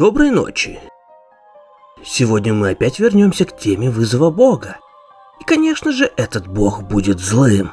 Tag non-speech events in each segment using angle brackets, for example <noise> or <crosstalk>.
Доброй ночи. Сегодня мы опять вернемся к теме вызова Бога. И, конечно же, этот Бог будет злым.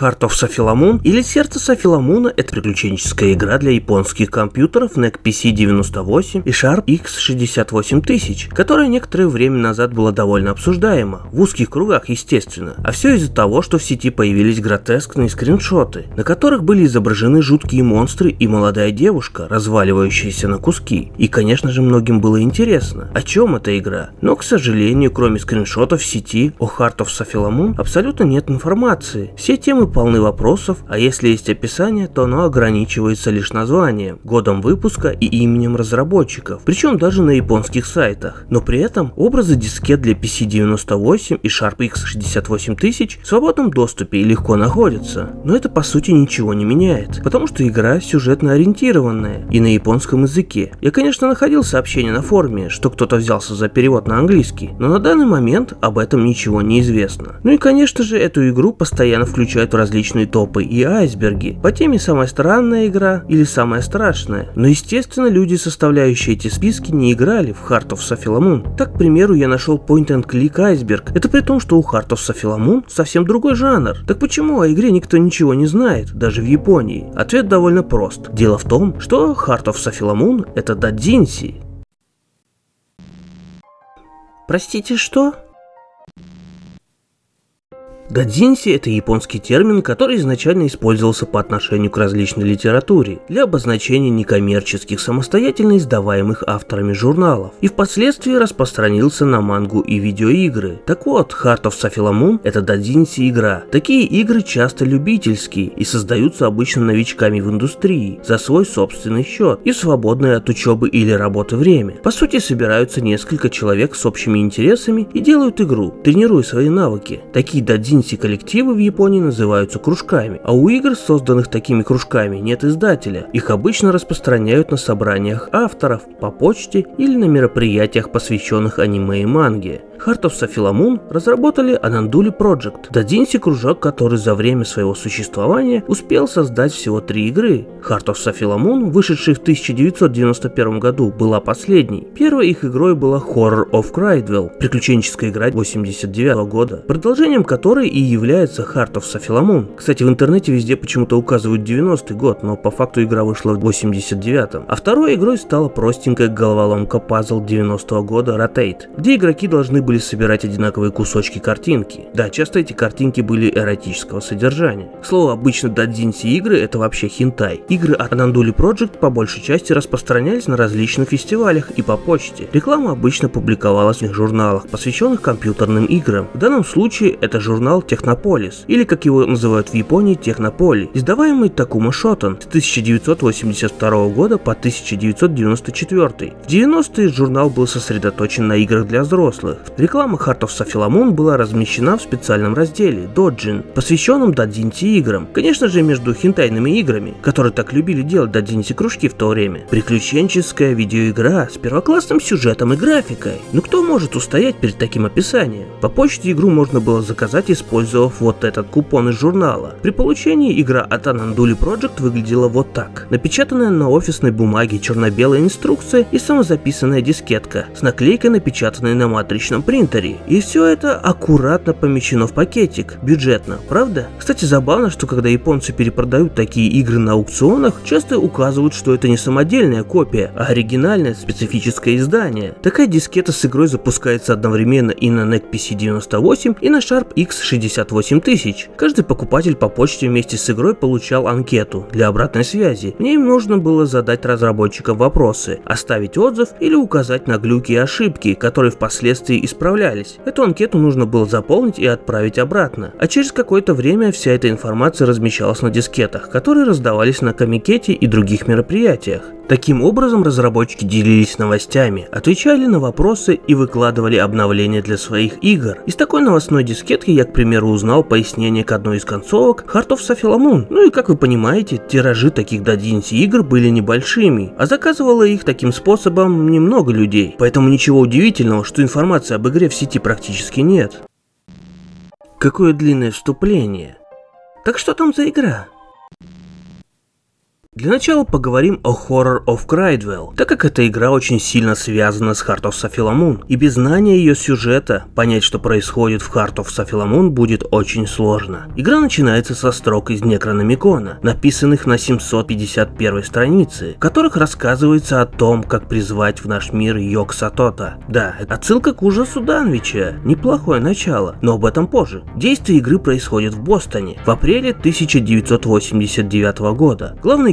Heart of Sophilamon или Сердце Софиламуна – это приключенческая игра для японских компьютеров NEC PC98 и Sharp X68000, которая некоторое время назад была довольно обсуждаема, в узких кругах, естественно. А все из-за того, что в сети появились гротескные скриншоты, на которых были изображены жуткие монстры и молодая девушка, разваливающаяся на куски. И, конечно же, многим было интересно, о чем эта игра. Но, к сожалению, кроме скриншотов в сети о Heart of Sophilamon абсолютно нет информации. Все темы Темы полны вопросов, а если есть описание, то оно ограничивается лишь названием, годом выпуска и именем разработчиков, причем даже на японских сайтах. Но при этом образы дискет для PC98 и Sharp X68000 в свободном доступе и легко находятся. Но это по сути ничего не меняет, потому что игра сюжетно ориентированная и на японском языке. Я конечно находил сообщение на форуме, что кто-то взялся за перевод на английский, но на данный момент об этом ничего не известно. Ну и конечно же эту игру постоянно включают различные топы и айсберги. По теме самая странная игра или самая страшная. Но естественно люди, составляющие эти списки, не играли в Heart of Sophilamon. Так, к примеру, я нашел Point and Click Iceberg. Это при том, что у Heart of Sophilamon совсем другой жанр. Так почему о игре никто ничего не знает, даже в Японии? Ответ довольно прост. Дело в том, что Heart of Sophilamon это дадзинси. Простите, что? Дадзинси – это японский термин, который изначально использовался по отношению к различной литературе для обозначения некоммерческих самостоятельно издаваемых авторами журналов и впоследствии распространился на мангу и видеоигры. Так вот, Heart of Sophilamon – это дадзинси игра. Такие игры часто любительские и создаются обычно новичками в индустрии за свой собственный счет и свободное от учебы или работы время. По сути, собираются несколько человек с общими интересами и делают игру, тренируя свои навыки. Такие дадзинси Динси-коллективы в Японии называются кружками, а у игр, созданных такими кружками, нет издателя. Их обычно распространяют на собраниях авторов, по почте или на мероприятиях, посвященных аниме и манге. Heart of Sophilamon разработали Ananduli Project, дадинси кружок, который за время своего существования успел создать всего три игры. Heart of Sophilamon, вышедший в 1991 году, была последней. Первой их игрой была Horror of Crydwell, приключенческая игра 89 года, продолжением которой которой и является Heart of Sophilamon. Кстати, в интернете везде почему-то указывают 90-й год, но по факту игра вышла в 89-м. А второй игрой стала простенькая головоломка пазл 90-го года Rotate, где игроки должны были собирать одинаковые кусочки картинки. Да, часто эти картинки были эротического содержания. К слову, обычно дадзинси игры это вообще хинтай. Игры от Ananduli Project по большей части распространялись на различных фестивалях и по почте. Реклама обычно публиковалась в журналах, посвященных компьютерным играм. В данном случае это журнал журнал Технополис, или как его называют в Японии Технополи, издаваемый Такума Шотон с 1982 года по 1994. В 90-е журнал был сосредоточен на играх для взрослых. Реклама Heart of Sophilamon была размещена в специальном разделе Доджин, посвященном дадзинси играм. Конечно же, между хинтайными играми, которые так любили делать дадзинси кружки в то время. Приключенческая видеоигра с первоклассным сюжетом и графикой. Но кто может устоять перед таким описанием? По почте игру можно было заказать из использовав вот этот купон из журнала. При получении игра от Ananduli Project выглядела вот так. Напечатанная на офисной бумаге черно-белая инструкция и самозаписанная дискетка с наклейкой, напечатанной на матричном принтере. И все это аккуратно помещено в пакетик, бюджетно, правда? Кстати, забавно, что когда японцы перепродают такие игры на аукционах, часто указывают, что это не самодельная копия, а оригинальное специфическое издание. Такая дискета с игрой запускается одновременно и на NEC PC98, и на Sharp X6 68 тысяч. Каждый покупатель по почте вместе с игрой получал анкету для обратной связи. В ней нужно было задать разработчикам вопросы, оставить отзыв или указать на глюки и ошибки, которые впоследствии исправлялись. Эту анкету нужно было заполнить и отправить обратно. А через какое-то время вся эта информация размещалась на дискетах, которые раздавались на комикете и других мероприятиях. Таким образом, разработчики делились новостями, отвечали на вопросы и выкладывали обновления для своих игр. Из такой новостной дискетки я, к примеру, узнал пояснение к одной из концовок Heart of. Ну и как вы понимаете, тиражи таких додинси игр были небольшими, а заказывало их таким способом немного людей. Поэтому ничего удивительного, что информации об игре в сети практически нет. Какое длинное вступление. Так что там за игра? Для начала поговорим о Horror of Crydwell, так как эта игра очень сильно связана с Heart of Sapphire и без знания ее сюжета понять, что происходит в Heart of Sapphire будет очень сложно. Игра начинается со строк из Некрономикона, написанных на 751 странице, в которых рассказывается о том, как призвать в наш мир Йог Сатота. Да, отсылка к ужасу Данвича, неплохое начало, но об этом позже. Действие игры происходит в Бостоне в апреле 1989 года. Главный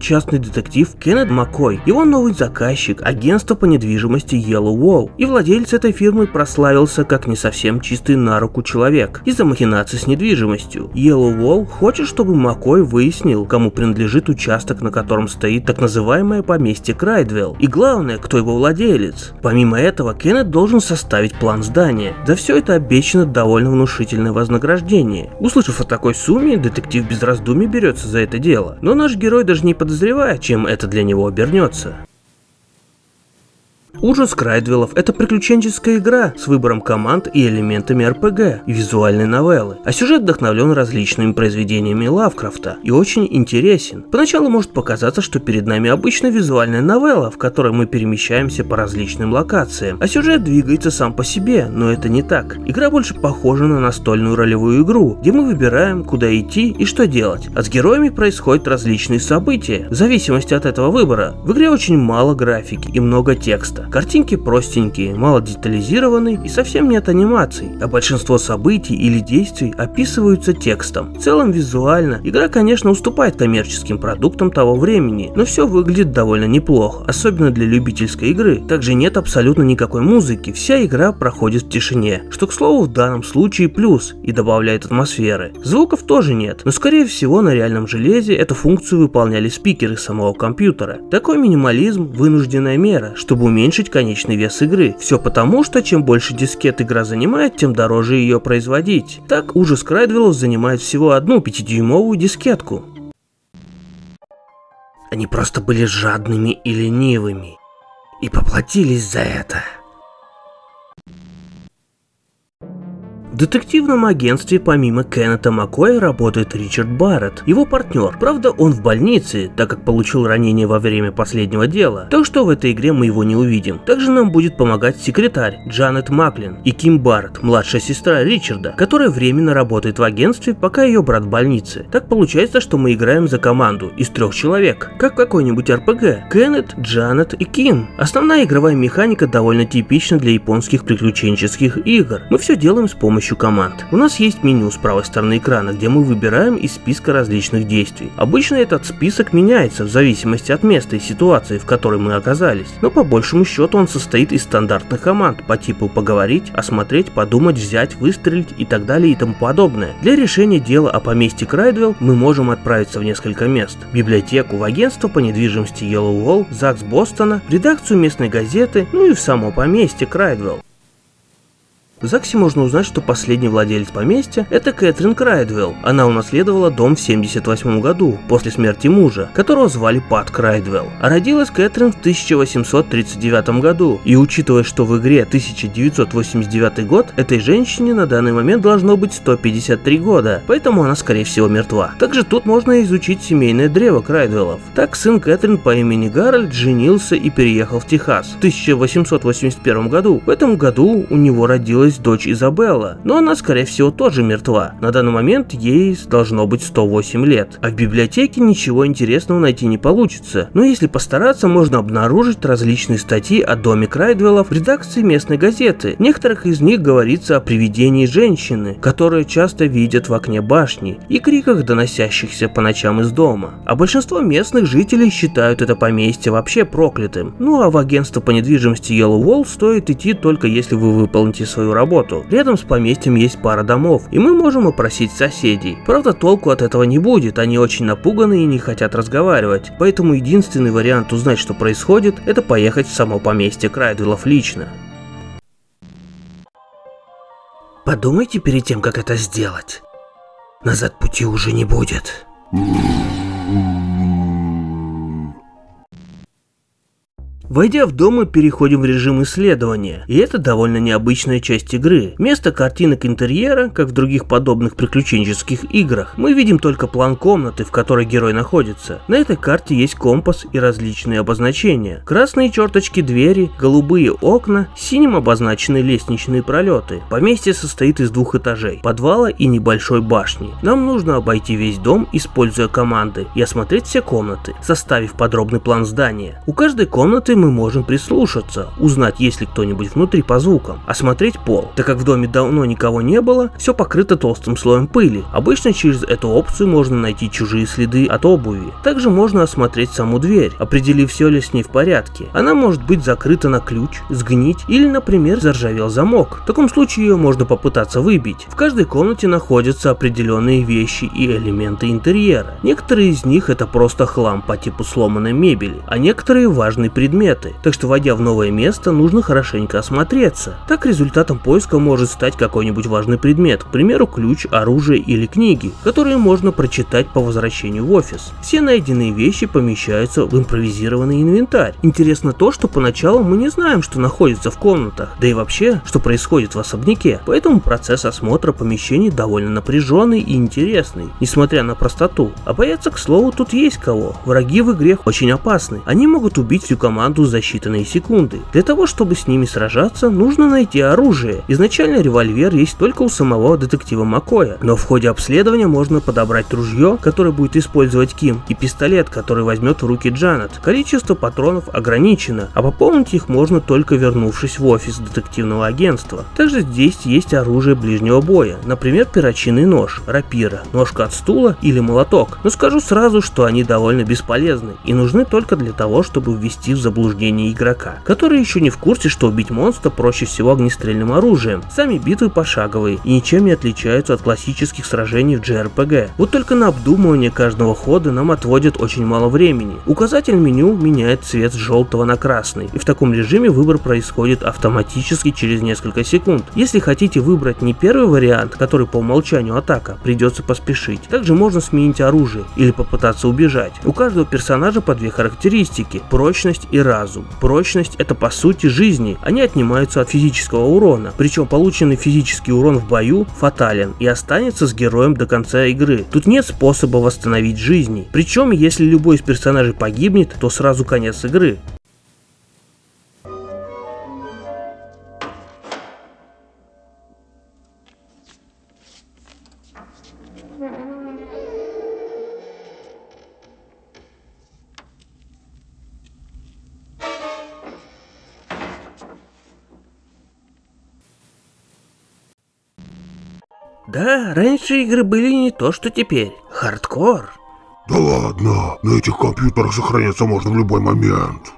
частный детектив Кеннет Маккой. Его новый заказчик – агентство по недвижимости Yellow Wall. И владелец этой фирмы прославился как не совсем чистый на руку человек из-за махинаций с недвижимостью. Yellow Wall хочет, чтобы Маккой выяснил, кому принадлежит участок, на котором стоит так называемое поместье Крайдвелл. И главное, кто его владелец. Помимо этого, Кеннет должен составить план здания. За все это обещано довольно внушительное вознаграждение. Услышав о такой сумме, детектив без раздумий берется за это дело. Но наш герой даже не подозревая, чем это для него обернется. Ужас Крайдвеллов – это приключенческая игра с выбором команд и элементами РПГ и визуальной новеллы, а сюжет вдохновлен различными произведениями Лавкрафта и очень интересен. Поначалу может показаться, что перед нами обычная визуальная новелла, в которой мы перемещаемся по различным локациям, а сюжет двигается сам по себе, но это не так. Игра больше похожа на настольную ролевую игру, где мы выбираем, куда идти и что делать, а с героями происходят различные события, в зависимости от этого выбора. В игре очень мало графики и много текста, Картинки простенькие, мало детализированы и совсем нет анимаций, а большинство событий или действий описываются текстом. В целом визуально игра, конечно, уступает коммерческим продуктам того времени, но все выглядит довольно неплохо, особенно для любительской игры. Также нет абсолютно никакой музыки, вся игра проходит в тишине, что, к слову, в данном случае плюс и добавляет атмосферы. Звуков тоже нет, но скорее всего на реальном железе эту функцию выполняли спикеры самого компьютера. Такой минимализм – вынужденная мера, чтобы уменьшить уменьшить конечный вес игры. Все потому, что чем больше дискет игра занимает, тем дороже ее производить. Так, ужас Крайдвеллов занимает всего одну 5-дюймовую дискетку. Они просто были жадными и ленивыми. И поплатились за это. Детективном агентстве помимо Кеннета Маккоя работает Ричард Барретт, его партнер. Правда, он в больнице, так как получил ранение во время последнего дела, так что в этой игре мы его не увидим. Также нам будет помогать секретарь Джанет Маклин и Ким Барретт, младшая сестра Ричарда, которая временно работает в агентстве, пока ее брат в больнице. Так получается, что мы играем за команду из трех человек, как какой-нибудь РПГ. Кеннет, Джанет и Ким. Основная игровая механика довольно типична для японских приключенческих игр. Мы все делаем с помощью помощью команд. У нас есть меню с правой стороны экрана, где мы выбираем из списка различных действий. Обычно этот список меняется в зависимости от места и ситуации, в которой мы оказались, но по большему счету он состоит из стандартных команд по типу поговорить, осмотреть, подумать, взять, выстрелить и так далее и тому подобное. Для решения дела о поместье Крайдвелл мы можем отправиться в несколько мест. В библиотеку, в агентство по недвижимости Yellow Wall, ЗАГС Бостона, в редакцию местной газеты, ну и в само поместье Крайдвелл. В ЗАГСе можно узнать, что последний владелец поместья – это Кэтрин Крайдвелл. Она унаследовала дом в 78 году, после смерти мужа, которого звали Пат Крайдвелл. А родилась Кэтрин в 1839 году. И учитывая, что в игре 1989 год, этой женщине на данный момент должно быть 153 года, поэтому она скорее всего мертва. Также тут можно изучить семейное древо Крайдвеллов. Так сын Кэтрин по имени Гарольд женился и переехал в Техас в 1881 году. В этом году у него родилась есть дочь Изабелла, но она скорее всего тоже мертва. На данный момент ей должно быть 108 лет. А в библиотеке ничего интересного найти не получится. Но если постараться, можно обнаружить различные статьи о доме Крайдвелла в редакции местной газеты. В некоторых из них говорится о привидении женщины, которую часто видят в окне башни, и криках, доносящихся по ночам из дома. А большинство местных жителей считают это поместье вообще проклятым. Ну а в агентство по недвижимости Yellow Wall стоит идти только если вы выполните свою работу. Рядом с поместьем есть пара домов, и мы можем опросить соседей. Правда, толку от этого не будет, они очень напуганы и не хотят разговаривать. Поэтому единственный вариант узнать, что происходит, это поехать в само поместье Крайдвиллов лично. Подумайте перед тем, как это сделать. Назад пути уже не будет. Войдя в дом, мы переходим в режим исследования, и это довольно необычная часть игры. Вместо картинок интерьера, как в других подобных приключенческих играх, мы видим только план комнаты, в которой герой находится. На этой карте есть компас и различные обозначения. Красные черточки двери, голубые окна, синим обозначены лестничные пролеты. Поместье состоит из двух этажей, подвала и небольшой башни. Нам нужно обойти весь дом, используя команды, и осмотреть все комнаты, составив подробный план здания. У каждой комнаты мы можем прислушаться, узнать, есть ли кто-нибудь внутри по звукам, осмотреть пол. Так как в доме давно никого не было, все покрыто толстым слоем пыли. Обычно через эту опцию можно найти чужие следы от обуви. Также можно осмотреть саму дверь, определив все ли с ней в порядке. Она может быть закрыта на ключ, сгнить или, например, заржавел замок. В таком случае ее можно попытаться выбить. В каждой комнате находятся определенные вещи и элементы интерьера. Некоторые из них это просто хлам по типу сломанной мебели, а некоторые важный предмет предметы, так что войдя в новое место, нужно хорошенько осмотреться. Так результатом поиска может стать какой-нибудь важный предмет, к примеру ключ, оружие или книги, которые можно прочитать по возвращению в офис. Все найденные вещи помещаются в импровизированный инвентарь. Интересно то, что поначалу мы не знаем, что находится в комнатах, да и вообще, что происходит в особняке, поэтому процесс осмотра помещений довольно напряженный и интересный, несмотря на простоту. А бояться, к слову, тут есть кого. Враги в игре очень опасны. Они могут убить всю команду команду за считанные секунды. Для того, чтобы с ними сражаться, нужно найти оружие. Изначально револьвер есть только у самого детектива Макоя, но в ходе обследования можно подобрать ружье, которое будет использовать Ким, и пистолет, который возьмет в руки Джанет. Количество патронов ограничено, а пополнить их можно только вернувшись в офис детективного агентства. Также здесь есть оружие ближнего боя, например, перочинный нож, рапира, ножка от стула или молоток. Но скажу сразу, что они довольно бесполезны и нужны только для того, чтобы ввести в заблуждение заблуждение игрока, который еще не в курсе, что убить монстра проще всего огнестрельным оружием. Сами битвы пошаговые и ничем не отличаются от классических сражений в JRPG. Вот только на обдумывание каждого хода нам отводят очень мало времени. Указатель меню меняет цвет с желтого на красный, и в таком режиме выбор происходит автоматически через несколько секунд. Если хотите выбрать не первый вариант, который по умолчанию атака, придется поспешить. Также можно сменить оружие или попытаться убежать. У каждого персонажа по две характеристики – прочность и разум. Прочность это по сути жизни, они отнимаются от физического урона, причем полученный физический урон в бою фатален и останется с героем до конца игры. Тут нет способа восстановить жизни, причем если любой из персонажей погибнет, то сразу конец игры. Да, раньше игры были не то, что теперь. Хардкор. Да ладно, на этих компьютерах сохраняться можно в любой момент.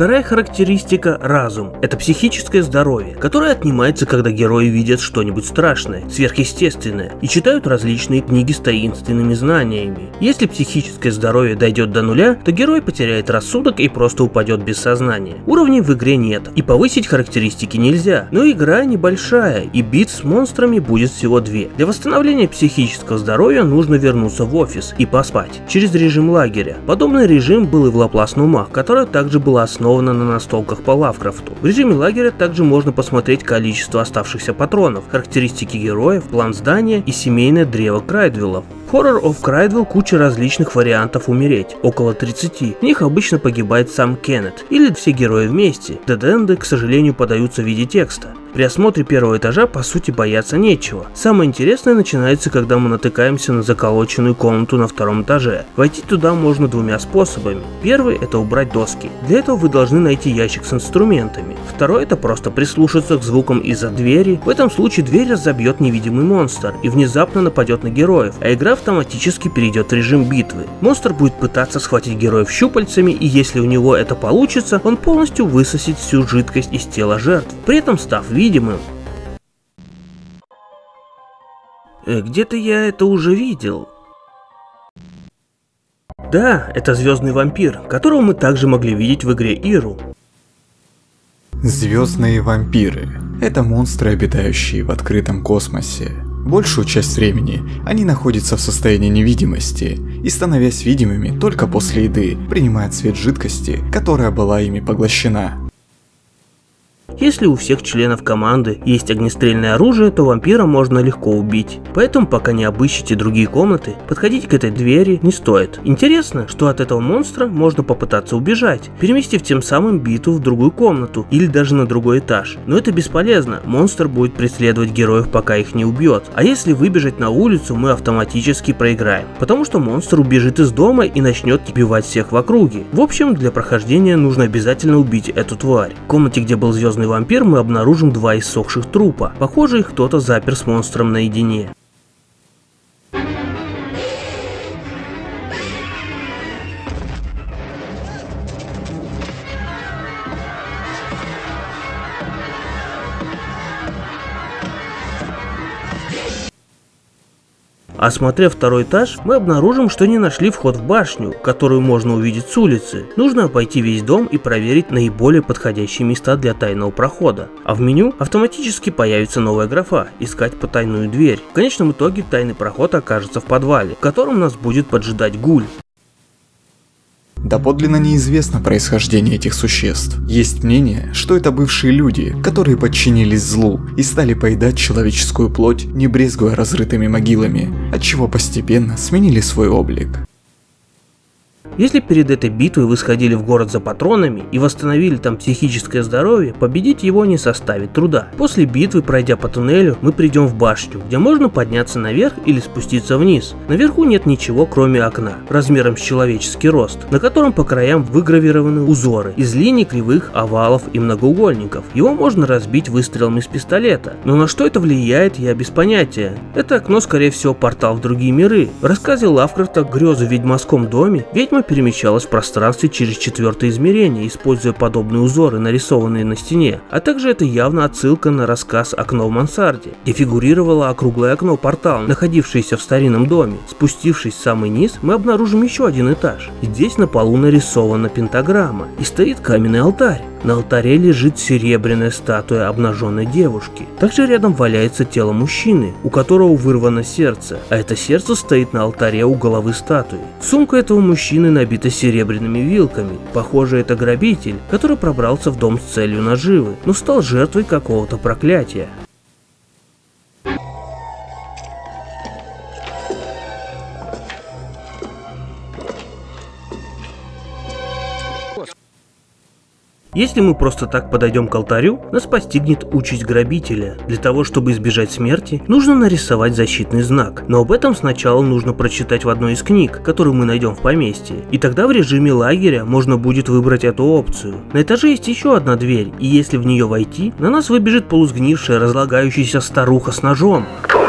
Вторая характеристика – разум. Это психическое здоровье, которое отнимается, когда герои видят что-нибудь страшное, сверхъестественное и читают различные книги с таинственными знаниями. Если психическое здоровье дойдет до нуля, то герой потеряет рассудок и просто упадет без сознания. Уровней в игре нет, и повысить характеристики нельзя, но игра небольшая, и бит с монстрами будет всего две. Для восстановления психического здоровья нужно вернуться в офис и поспать через режим лагеря. Подобный режим был и в Лаплас Нумах, которая также была основана основана на настолках по Лавкрафту. В режиме лагеря также можно посмотреть количество оставшихся патронов, характеристики героев, план здания и семейное древо Крайдвиллов. Horror of Крайдвилл куча различных вариантов умереть, около 30. В них обычно погибает сам Кеннет, или все герои вместе. Деденды, к сожалению, подаются в виде текста. При осмотре первого этажа по сути бояться нечего. Самое интересное начинается, когда мы натыкаемся на заколоченную комнату на втором этаже. Войти туда можно двумя способами. Первый это убрать доски. Для этого вы должны найти ящик с инструментами. Второй это просто прислушаться к звукам из-за двери. В этом случае дверь разобьет невидимый монстр и внезапно нападет на героев, а игра автоматически перейдет в режим битвы. Монстр будет пытаться схватить героев щупальцами и если у него это получится, он полностью высосет всю жидкость из тела жертв, при этом став видимым. Э, где-то я это уже видел. Да, это звездный вампир, которого мы также могли видеть в игре Иру. Звездные вампиры – это монстры, обитающие в открытом космосе. Большую часть времени они находятся в состоянии невидимости и, становясь видимыми только после еды, принимают цвет жидкости, которая была ими поглощена. Если у всех членов команды есть огнестрельное оружие, то вампира можно легко убить. Поэтому пока не обыщите другие комнаты, подходить к этой двери не стоит. Интересно, что от этого монстра можно попытаться убежать, переместив тем самым биту в другую комнату или даже на другой этаж. Но это бесполезно, монстр будет преследовать героев пока их не убьет. А если выбежать на улицу, мы автоматически проиграем, потому что монстр убежит из дома и начнет убивать всех в округе. В общем, для прохождения нужно обязательно убить эту тварь. В комнате, где был звездный вампир, мы обнаружим два иссохших трупа. Похоже, их кто-то запер с монстром наедине. Осмотрев второй этаж, мы обнаружим, что не нашли вход в башню, которую можно увидеть с улицы. Нужно обойти весь дом и проверить наиболее подходящие места для тайного прохода. А в меню автоматически появится новая графа «Искать потайную дверь». В конечном итоге тайный проход окажется в подвале, в котором нас будет поджидать гуль. Доподлинно неизвестно происхождение этих существ. Есть мнение, что это бывшие люди, которые подчинились злу и стали поедать человеческую плоть, не брезгуя разрытыми могилами, отчего постепенно сменили свой облик. Если перед этой битвой вы сходили в город за патронами и восстановили там психическое здоровье, победить его не составит труда. После битвы, пройдя по туннелю, мы придем в башню, где можно подняться наверх или спуститься вниз. Наверху нет ничего, кроме окна, размером с человеческий рост, на котором по краям выгравированы узоры из линий кривых, овалов и многоугольников. Его можно разбить выстрелом из пистолета, но на что это влияет, я без понятия. Это окно, скорее всего, портал в другие миры. В рассказе Лавкрафта «Грезы в ведьмовском доме» ведьма перемещалась в пространстве через четвертое измерение, используя подобные узоры, нарисованные на стене, а также это явно отсылка на рассказ «Окно в мансарде», где фигурировало округлое окно-портал, находившееся в старинном доме. Спустившись в самый низ, мы обнаружим еще один этаж. Здесь на полу нарисована пентаграмма и стоит каменный алтарь. На алтаре лежит серебряная статуя обнаженной девушки. Также рядом валяется тело мужчины, у которого вырвано сердце, а это сердце стоит на алтаре у головы статуи. Сумка этого мужчины набита серебряными вилками. Похоже, это грабитель, который пробрался в дом с целью наживы, но стал жертвой какого-то проклятия. Если мы просто так подойдем к алтарю, нас постигнет участь грабителя. Для того, чтобы избежать смерти, нужно нарисовать защитный знак. Но об этом сначала нужно прочитать в одной из книг, которую мы найдем в поместье. И тогда в режиме лагеря можно будет выбрать эту опцию. На этаже есть еще одна дверь, и если в нее войти, на нас выбежит полусгнившая разлагающаяся старуха с ножом. Кто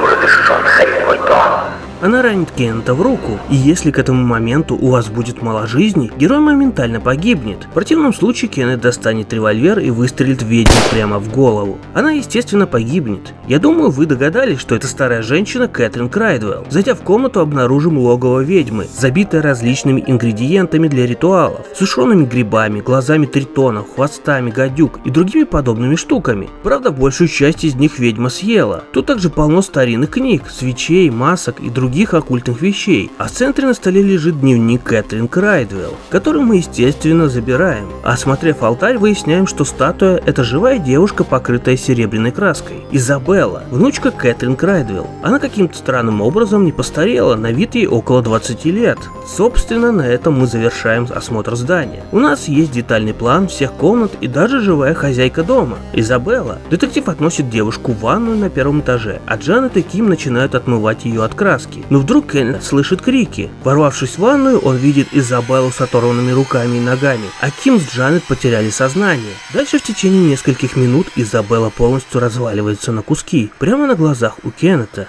она ранит Кеннета в руку, и если к этому моменту у вас будет мало жизни, герой моментально погибнет. В противном случае Кеннет достанет револьвер и выстрелит ведьму прямо в голову. Она, естественно, погибнет. Я думаю, вы догадались, что это старая женщина Кэтрин Крайдвелл. Зайдя в комнату, обнаружим логово ведьмы, забитое различными ингредиентами для ритуалов, сушеными грибами, глазами тритонов, хвостами гадюк и другими подобными штуками. Правда, большую часть из них ведьма съела. Тут также полно старинных книг, свечей, масок и других других оккультных вещей, а в центре на столе лежит дневник Кэтрин Крайдвелл, который мы естественно забираем. Осмотрев алтарь, выясняем, что статуя – это живая девушка, покрытая серебряной краской. Изабелла, внучка Кэтрин Крайдвелл. Она каким-то странным образом не постарела, на вид ей около 20 лет. Собственно, на этом мы завершаем осмотр здания. У нас есть детальный план всех комнат и даже живая хозяйка дома. Изабелла. Детектив относит девушку в ванную на первом этаже, а Джанет и Ким начинают отмывать ее от краски. Но вдруг Кеннет слышит крики. Ворвавшись в ванную, он видит Изабеллу с оторванными руками и ногами, а Ким с Джанет потеряли сознание. Дальше в течение нескольких минут Изабелла полностью разваливается на куски, прямо на глазах у Кеннета.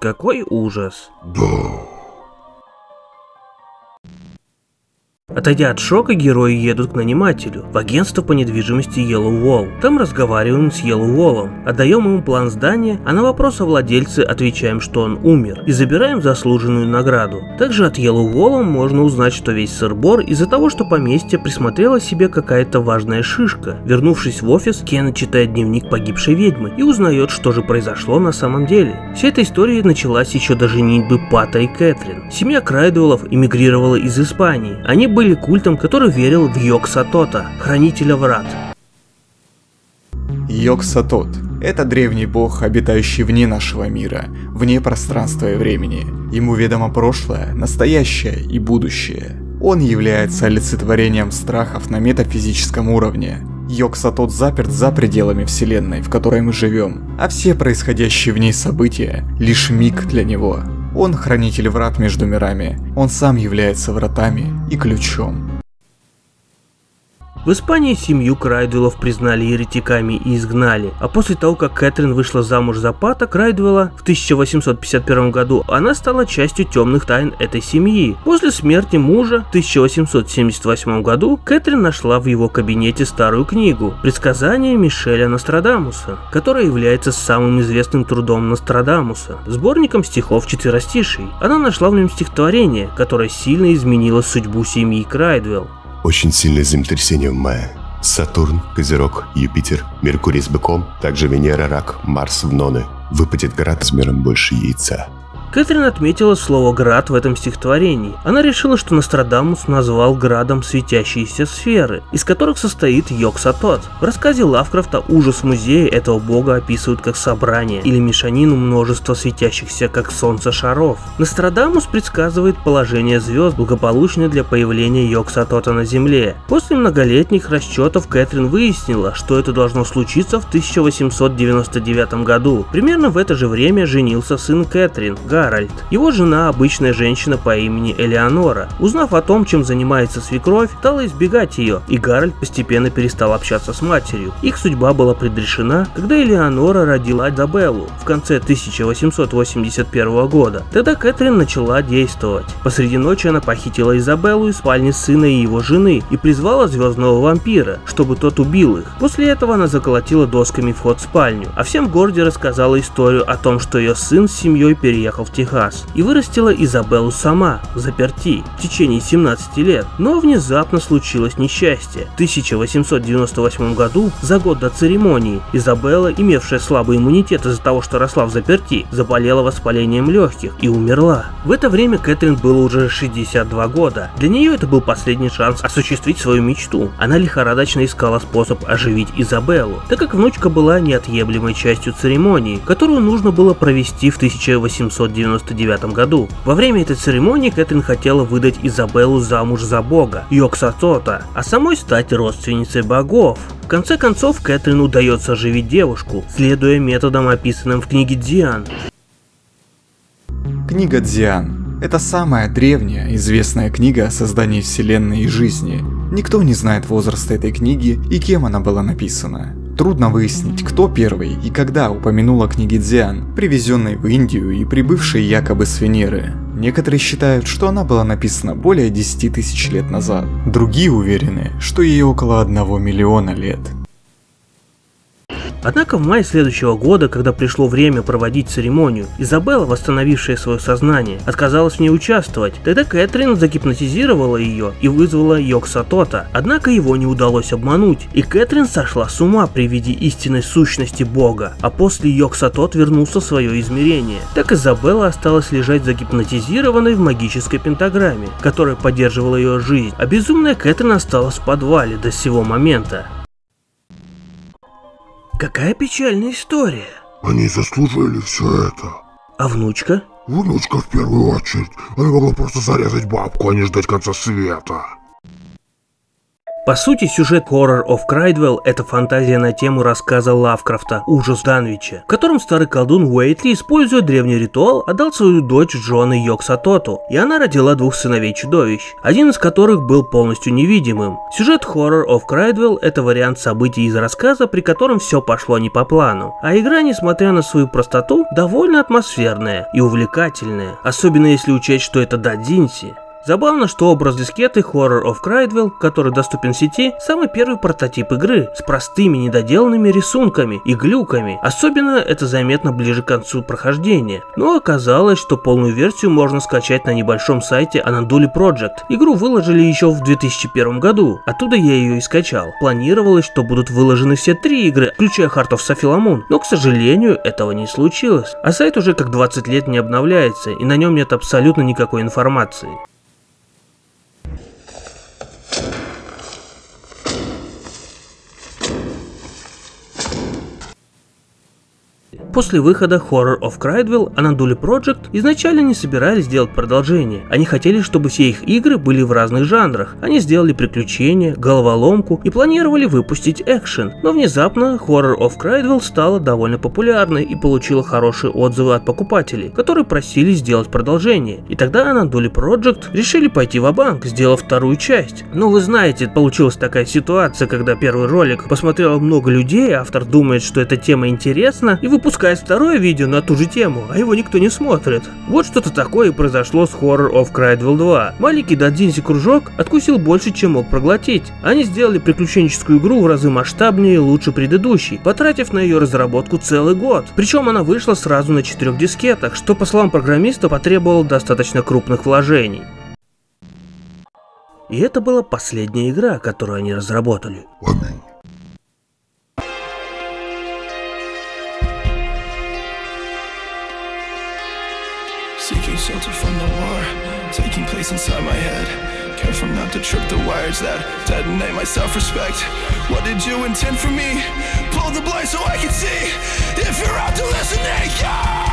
Какой ужас. Да. Отойдя от шока, герои едут к нанимателю, в агентство по недвижимости Yellow Wall. Там разговариваем с Yellow Wall, отдаем ему план здания, а на вопрос о владельце отвечаем, что он умер, и забираем заслуженную награду. Также от Yellow Wall можно узнать, что весь сырбор из-за того, что поместье присмотрело себе какая-то важная шишка. Вернувшись в офис, Кен читает дневник погибшей ведьмы и узнает, что же произошло на самом деле. Вся эта история началась еще до женитьбы Пата и Кэтрин. Семья Крайдуэллов эмигрировала из Испании. Они были культом, который верил в Йоксатота, хранителя врат. Йоксатот – это древний бог, обитающий вне нашего мира, вне пространства и времени. Ему ведомо прошлое, настоящее и будущее. Он является олицетворением страхов на метафизическом уровне. Йоксатот заперт за пределами вселенной, в которой мы живем, а все происходящие в ней события – лишь миг для него. Он хранитель врат между мирами, он сам является вратами и ключом. В Испании семью Крайдвеллов признали еретиками и изгнали, а после того, как Кэтрин вышла замуж за Пата Крайдвелла в 1851 году, она стала частью темных тайн этой семьи. После смерти мужа в 1878 году Кэтрин нашла в его кабинете старую книгу «Предсказания Мишеля Нострадамуса», которая является самым известным трудом Нострадамуса, сборником стихов четверостишей. Она нашла в нем стихотворение, которое сильно изменило судьбу семьи Крайдвелл. Очень сильное землетрясение в мае. Сатурн, Козерог, Юпитер, Меркурий с быком, также Венера, Рак, Марс в Ноны. Выпадет град размером больше яйца. Кэтрин отметила слово «град» в этом стихотворении. Она решила, что Нострадамус назвал градом светящиеся сферы, из которых состоит Йоксатот. В рассказе Лавкрафта ужас музея этого бога описывают как собрание или мешанину множества светящихся как солнце шаров. Нострадамус предсказывает положение звезд, благополучное для появления Йоксатота на Земле. После многолетних расчетов Кэтрин выяснила, что это должно случиться в 1899 году. Примерно в это же время женился сын Кэтрин, Гарольд. Его жена, обычная женщина по имени Элеонора, узнав о том, чем занимается свекровь, стала избегать ее, и Гарольд постепенно перестал общаться с матерью. Их судьба была предрешена, когда Элеонора родила Изабеллу в конце 1881 года. Тогда Кэтрин начала действовать. Посреди ночи она похитила Изабеллу из спальни сына и его жены и призвала звездного вампира, чтобы тот убил их. После этого она заколотила досками вход в спальню, а всем в городе рассказала историю о том, что ее сын с семьей переехал в Техас и вырастила Изабеллу сама, заперти, в течение 17 лет. Но внезапно случилось несчастье. В 1898 году, за год до церемонии, Изабелла, имевшая слабый иммунитет из-за того, что росла в заперти, заболела воспалением легких и умерла. В это время Кэтрин было уже 62 года. Для нее это был последний шанс осуществить свою мечту. Она лихорадочно искала способ оживить Изабеллу, так как внучка была неотъемлемой частью церемонии, которую нужно было провести в 1899 году. Во время этой церемонии Кэтрин хотела выдать Изабеллу замуж за бога, Йоксатота, а самой стать родственницей богов. В конце концов, Кэтрин удается оживить девушку, следуя методам, описанным в книге Диан. Книга Дзиан – это самая древняя, известная книга о создании вселенной и жизни. Никто не знает возраста этой книги и кем она была написана. Трудно выяснить, кто первый и когда упомянул о книге Дзиан, привезенной в Индию и прибывшей якобы с Венеры. Некоторые считают, что она была написана более 10 тысяч лет назад. Другие уверены, что ей около 1 миллиона лет. Однако в мае следующего года, когда пришло время проводить церемонию, Изабелла, восстановившая свое сознание, отказалась в ней участвовать. Тогда Кэтрин загипнотизировала ее и вызвала Йоксатота. Однако его не удалось обмануть, и Кэтрин сошла с ума при виде истинной сущности бога, а после Йоксатот вернулся в свое измерение. Так Изабелла осталась лежать загипнотизированной в магической пентаграмме, которая поддерживала ее жизнь, а безумная Кэтрин осталась в подвале до сего момента. Какая печальная история. Они заслужили все это. А внучка? Внучка в первую очередь. Она могла просто зарезать бабку, а не ждать конца света. По сути, сюжет Horror of Крайдвелл – это фантазия на тему рассказа Лавкрафта «Ужас Данвича», в котором старый колдун Уэйтли, используя древний ритуал, отдал свою дочь Джона Йоксатоту, и она родила двух сыновей-чудовищ, один из которых был полностью невидимым. Сюжет Horror of Крайдвелл – это вариант событий из рассказа, при котором все пошло не по плану, а игра, несмотря на свою простоту, довольно атмосферная и увлекательная, особенно если учесть, что это Дадзинси. Забавно, что образ дискеты Horror of Crydwell, который доступен в сети, самый первый прототип игры, с простыми недоделанными рисунками и глюками. Особенно это заметно ближе к концу прохождения. Но оказалось, что полную версию можно скачать на небольшом сайте Ananduli Project. Игру выложили еще в 2001 году, оттуда я ее и скачал. Планировалось, что будут выложены все три игры, включая Heart of Sapphire но, к сожалению, этого не случилось. А сайт уже как 20 лет не обновляется, и на нем нет абсолютно никакой информации. После выхода Horror of Crydwell Ananduli Project изначально не собирались делать продолжение. Они хотели, чтобы все их игры были в разных жанрах. Они сделали приключения, головоломку и планировали выпустить экшен. Но внезапно Horror of Crydwell стала довольно популярной и получила хорошие отзывы от покупателей, которые просили сделать продолжение. И тогда Ananduli Project решили пойти в банк сделав вторую часть. Но вы знаете, получилась такая ситуация, когда первый ролик посмотрело много людей, автор думает, что эта тема интересна и выпускает выпускает второе видео на ту же тему, а его никто не смотрит. Вот что-то такое произошло с Horror of Crydwell 2. Маленький Дадзинси кружок откусил больше, чем мог проглотить. Они сделали приключенческую игру в разы масштабнее и лучше предыдущей, потратив на ее разработку целый год. Причем она вышла сразу на четырех дискетах, что по словам программиста потребовало достаточно крупных вложений. И это была последняя игра, которую они разработали. Аминь. Shelter from the war Taking place inside my head Careful not to trip the wires that detonate my self-respect What did you intend for me? Pull the blind so I can see If you're out to listen, yeah!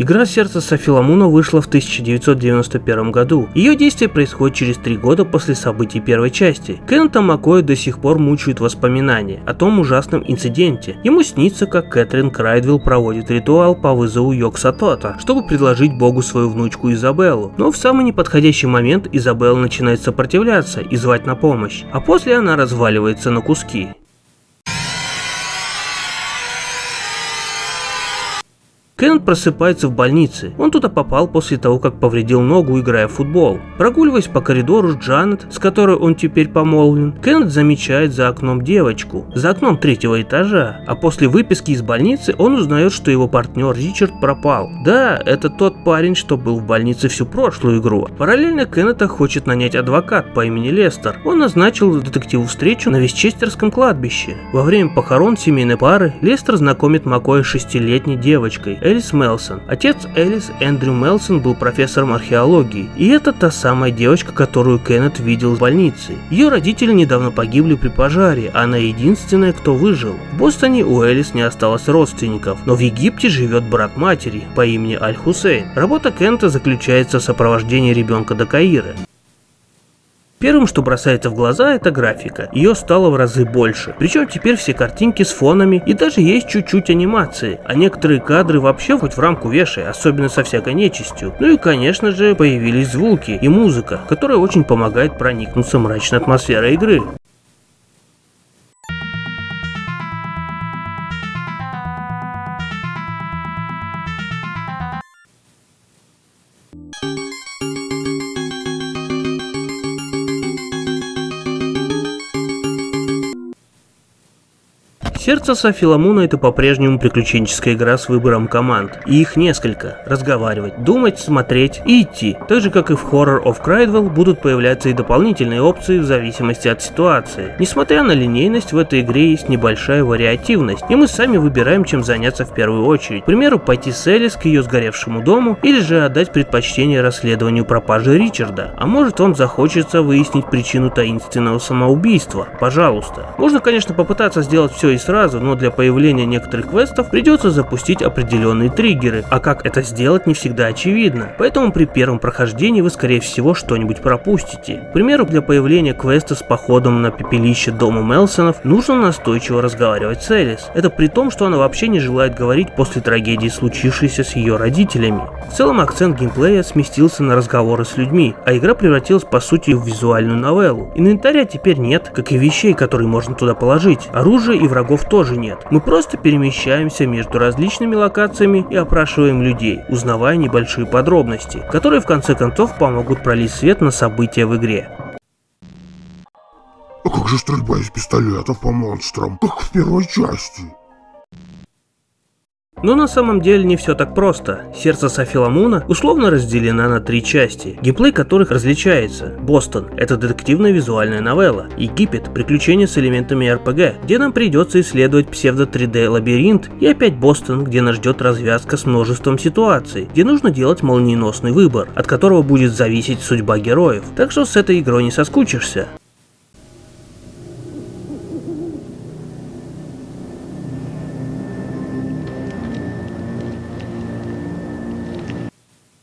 Игра «Сердце Софиламуна» вышла в 1991 году. Ее действие происходит через три года после событий первой части. Кеннета Маккоя до сих пор мучают воспоминания о том ужасном инциденте. Ему снится, как Кэтрин Крайдвилл проводит ритуал по вызову Йоксатота, чтобы предложить богу свою внучку Изабеллу. Но в самый неподходящий момент Изабелла начинает сопротивляться и звать на помощь, а после она разваливается на куски. Кеннет просыпается в больнице. Он туда попал после того, как повредил ногу, играя в футбол. Прогуливаясь по коридору с Джанет, с которой он теперь помолвлен, Кеннет замечает за окном девочку, за окном третьего этажа. А после выписки из больницы он узнает, что его партнер Ричард пропал. Да, это тот парень, что был в больнице всю прошлую игру. Параллельно Кеннета хочет нанять адвокат по имени Лестер. Он назначил детективу встречу на Вестчестерском кладбище. Во время похорон семейной пары Лестер знакомит Макоя с шестилетней девочкой, Элис Мелсон. Отец Элис, Эндрю Мелсон, был профессором археологии. И это та самая девочка, которую Кеннет видел в больнице. Ее родители недавно погибли при пожаре, а она единственная, кто выжил. В Бостоне у Элис не осталось родственников, но в Египте живет брат матери по имени Аль-Хусейн. Работа Кента заключается в сопровождении ребенка до Каира. Первым, что бросается в глаза, это графика. Ее стало в разы больше. Причем теперь все картинки с фонами и даже есть чуть-чуть анимации. А некоторые кадры вообще хоть в рамку вешай, особенно со всякой нечистью. Ну и конечно же появились звуки и музыка, которая очень помогает проникнуться мрачной атмосферой игры. Сердце Софиламуна это по-прежнему приключенческая игра с выбором команд. И их несколько. Разговаривать, думать, смотреть и идти. Так же как и в Horror of Crydwell будут появляться и дополнительные опции в зависимости от ситуации. Несмотря на линейность, в этой игре есть небольшая вариативность, и мы сами выбираем, чем заняться в первую очередь. К примеру, пойти с Элис к ее сгоревшему дому, или же отдать предпочтение расследованию пропажи Ричарда. А может вам захочется выяснить причину таинственного самоубийства. Пожалуйста. Можно, конечно, попытаться сделать все и сразу, сразу, но для появления некоторых квестов придется запустить определенные триггеры, а как это сделать не всегда очевидно. Поэтому при первом прохождении вы скорее всего что-нибудь пропустите. К примеру, для появления квеста с походом на пепелище дома Мелсонов нужно настойчиво разговаривать с Элис. Это при том, что она вообще не желает говорить после трагедии, случившейся с ее родителями. В целом акцент геймплея сместился на разговоры с людьми, а игра превратилась по сути в визуальную новеллу. Инвентаря теперь нет, как и вещей, которые можно туда положить. Оружия и врагов тоже нет. Мы просто перемещаемся между различными локациями и опрашиваем людей, узнавая небольшие подробности, которые в конце концов помогут пролить свет на события в игре. А как же стрельба из пистолетов по монстрам, как в первой части? Но на самом деле не все так просто. Сердце Софиламуна условно разделено на три части, геймплей которых различается. Бостон – это детективная визуальная новелла. Египет – приключения с элементами РПГ, где нам придется исследовать псевдо 3D лабиринт. И опять Бостон, где нас ждет развязка с множеством ситуаций, где нужно делать молниеносный выбор, от которого будет зависеть судьба героев. Так что с этой игрой не соскучишься.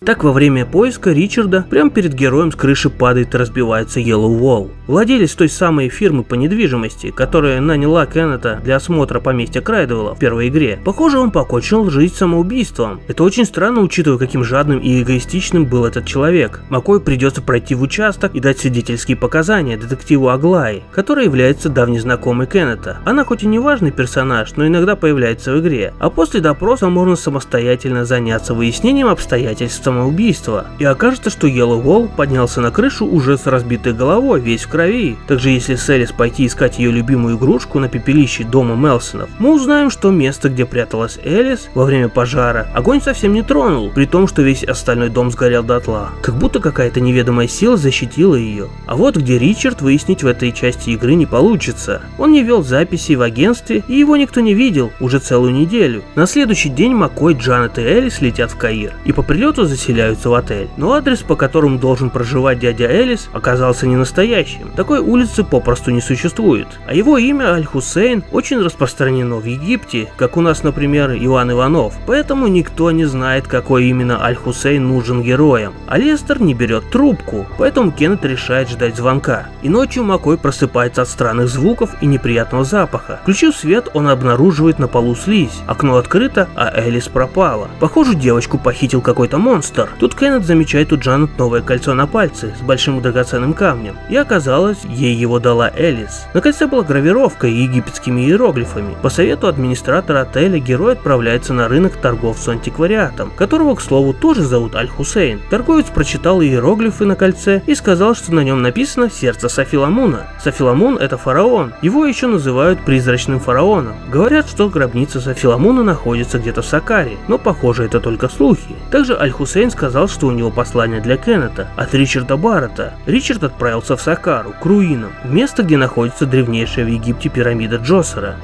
Так во время поиска Ричарда прямо перед героем с крыши падает и разбивается Yellow Wall. Владелец той самой фирмы по недвижимости, которая наняла Кеннета для осмотра поместья Крайдвелла в первой игре. Похоже, он покончил жизнь самоубийством. Это очень странно, учитывая, каким жадным и эгоистичным был этот человек. Макой придется пройти в участок и дать свидетельские показания детективу Аглаи, которая является давней знакомой Кеннета. Она хоть и не важный персонаж, но иногда появляется в игре. А после допроса можно самостоятельно заняться выяснением обстоятельств самоубийства. И окажется, что Yellow Wall поднялся на крышу уже с разбитой головой, весь в крови. Также если с Элис пойти искать ее любимую игрушку на пепелище дома Мелсонов, мы узнаем, что место, где пряталась Элис во время пожара, огонь совсем не тронул, при том, что весь остальной дом сгорел дотла. Как будто какая-то неведомая сила защитила ее. А вот где Ричард выяснить в этой части игры не получится. Он не вел записи в агентстве, и его никто не видел уже целую неделю. На следующий день Маккой, Джанет и Элис летят в Каир, и по прилету заселяются в отель. Но адрес, по которому должен проживать дядя Элис, оказался не настоящим. Такой улицы попросту не существует. А его имя Аль-Хусейн очень распространено в Египте, как у нас, например, Иван Иванов. Поэтому никто не знает, какой именно Аль-Хусейн нужен героям. А Лестер не берет трубку, поэтому Кеннет решает ждать звонка. И ночью Макой просыпается от странных звуков и неприятного запаха. Включив свет, он обнаруживает на полу слизь. Окно открыто, а Элис пропала. Похоже, девочку похитил какой-то монстр. Тут Кеннет замечает у Джанет новое кольцо на пальце с большим драгоценным камнем. И оказалось, ей его дала Элис. На кольце была гравировка и египетскими иероглифами. По совету администратора отеля герой отправляется на рынок торговцу антиквариатом, которого, к слову, тоже зовут Аль-Хусейн. Торговец прочитал иероглифы на кольце и сказал, что на нем написано «Сердце Софиламуна». Софиламун – это фараон. Его еще называют призрачным фараоном. Говорят, что гробница Софиламуна находится где-то в Сакаре, но похоже это только слухи. Также Аль-Хусейн сказал, что у него послание для Кеннета от Ричарда Баррета. Ричард отправился в Сакару, к руинам, место, где находится древнейшая в Египте пирамида Джосера.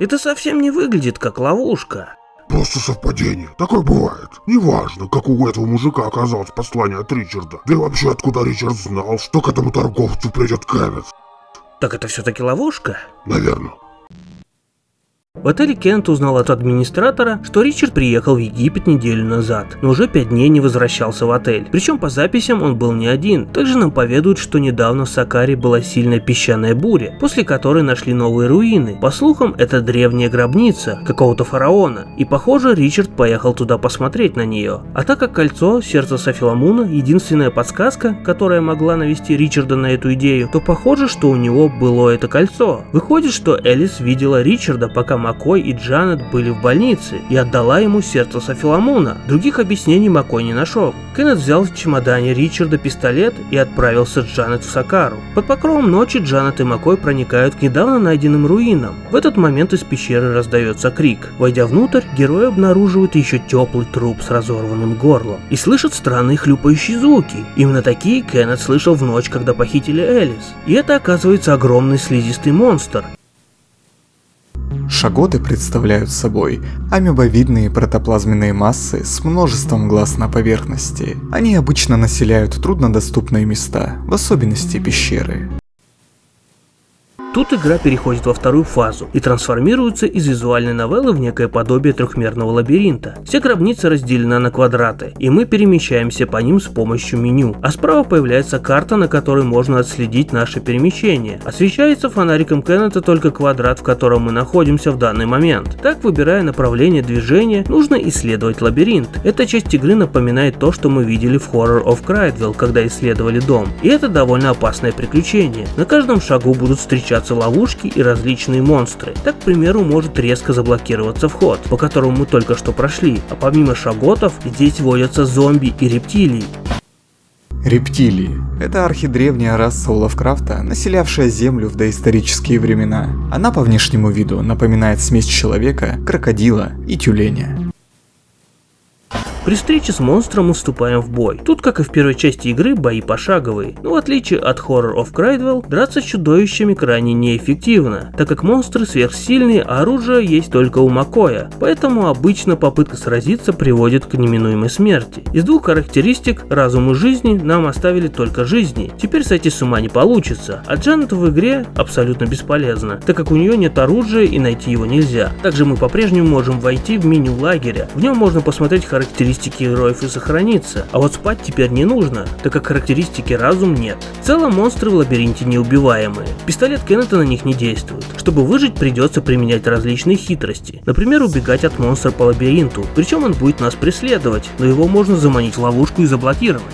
Это совсем не выглядит как ловушка. Просто совпадение. Такое бывает. Неважно, как у этого мужика оказалось послание от Ричарда. Да и вообще, откуда Ричард знал, что к этому торговцу придет Кеннет. Так это все-таки ловушка? Наверное. В отеле Кент узнал от администратора, что Ричард приехал в Египет неделю назад, но уже пять дней не возвращался в отель. Причем по записям он был не один. Также нам поведают, что недавно в Сакаре была сильная песчаная буря, после которой нашли новые руины. По слухам, это древняя гробница какого-то фараона. И похоже, Ричард поехал туда посмотреть на нее. А так как кольцо, сердце Софиламуна, единственная подсказка, которая могла навести Ричарда на эту идею, то похоже, что у него было это кольцо. Выходит, что Элис видела Ричарда, пока Макой и Джанет были в больнице и отдала ему сердце Софиламуна. Других объяснений Макой не нашел. Кеннет взял в чемодане Ричарда пистолет и отправился с Джанет в Сакару. Под покровом ночи Джанет и Макой проникают к недавно найденным руинам. В этот момент из пещеры раздается крик. Войдя внутрь, герои обнаруживают еще теплый труп с разорванным горлом и слышат странные хлюпающие звуки. Именно такие Кеннет слышал в ночь, когда похитили Элис. И это оказывается огромный слизистый монстр, Шаготы представляют собой амебовидные протоплазменные массы с множеством глаз на поверхности. Они обычно населяют труднодоступные места, в особенности пещеры. Тут игра переходит во вторую фазу и трансформируется из визуальной новеллы в некое подобие трехмерного лабиринта. Все гробницы разделены на квадраты, и мы перемещаемся по ним с помощью меню. А справа появляется карта, на которой можно отследить наше перемещение. Освещается фонариком Кеннета только квадрат, в котором мы находимся в данный момент. Так, выбирая направление движения, нужно исследовать лабиринт. Эта часть игры напоминает то, что мы видели в Horror of Крайдвелл, когда исследовали дом. И это довольно опасное приключение. На каждом шагу будут встречаться ловушки и различные монстры. Так, к примеру, может резко заблокироваться вход, по которому мы только что прошли, а помимо шаготов здесь водятся зомби и рептилии. Рептилии – это архидревняя раса у Лавкрафта, населявшая Землю в доисторические времена. Она по внешнему виду напоминает смесь человека, крокодила и тюленя. При встрече с монстром мы вступаем в бой. Тут, как и в первой части игры, бои пошаговые. Но в отличие от Horror of Крайдвелл, драться с чудовищами крайне неэффективно, так как монстры сверхсильные, а оружие есть только у Макоя. Поэтому обычно попытка сразиться приводит к неминуемой смерти. Из двух характеристик, разум и жизни, нам оставили только жизни. Теперь сойти с ума не получится, а Джанет в игре абсолютно бесполезна, так как у нее нет оружия и найти его нельзя. Также мы по-прежнему можем войти в меню лагеря. В нем можно посмотреть характеристики характеристики героев и сохраниться, а вот спать теперь не нужно, так как характеристики разум нет. В целом монстры в лабиринте неубиваемые. Пистолет Кеннета на них не действует. Чтобы выжить придется применять различные хитрости. Например, убегать от монстра по лабиринту, причем он будет нас преследовать, но его можно заманить в ловушку и заблокировать.